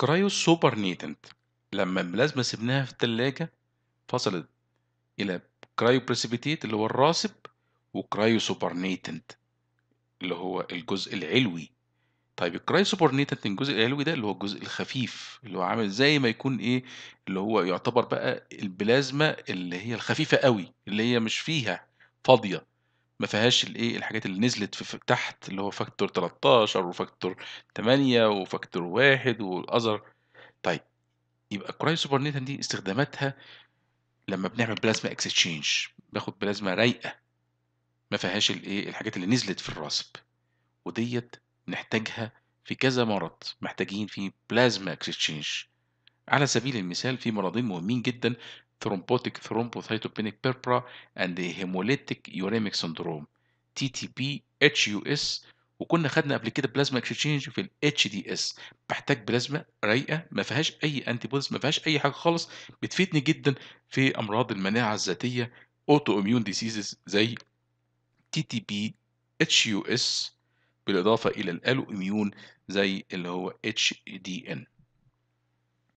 cryosupernatant. لما البلازما سبناها في التلاجة فصلت إلى cryoprecipitate اللي هو الراسب و cryosupernatant اللي هو الجزء العلوي. طيب ال cryosupernatant الجزء العلوي ده اللي هو الجزء الخفيف اللي هو عامل زي ما يكون إيه اللي هو يعتبر بقى البلازما اللي هي الخفيفة قوي اللي هي مش فيها فاضية. ما فيهاش الإيه الحاجات اللي نزلت في تحت اللي هو factor 13 و factor 8 و factor 1 وال other طيب يبقى ال cryosupernatant دي استخداماتها لما بنعمل plasma exchange باخد بلازما رايقة ما فيهاش الإيه الحاجات اللي نزلت في الراسب وديت نحتاجها في كذا مرض محتاجين فيه plasma exchange على سبيل المثال في مرضين مهمين جدا hemolytic uremic syndrome تي تي بي اتش يو اس وكنا خدنا قبل كده plasma exchange في ال HDN بحتاج بلازما رايقة ما فيهاش أي antibodies ما فيهاش أي حاجة خالص. بتفيدني جدا في أمراض المناعة الذاتية autoimmune diseases زي تي تي بي اتش يو اس بالإضافة إلى ال alloimmune زي اللي هو HDN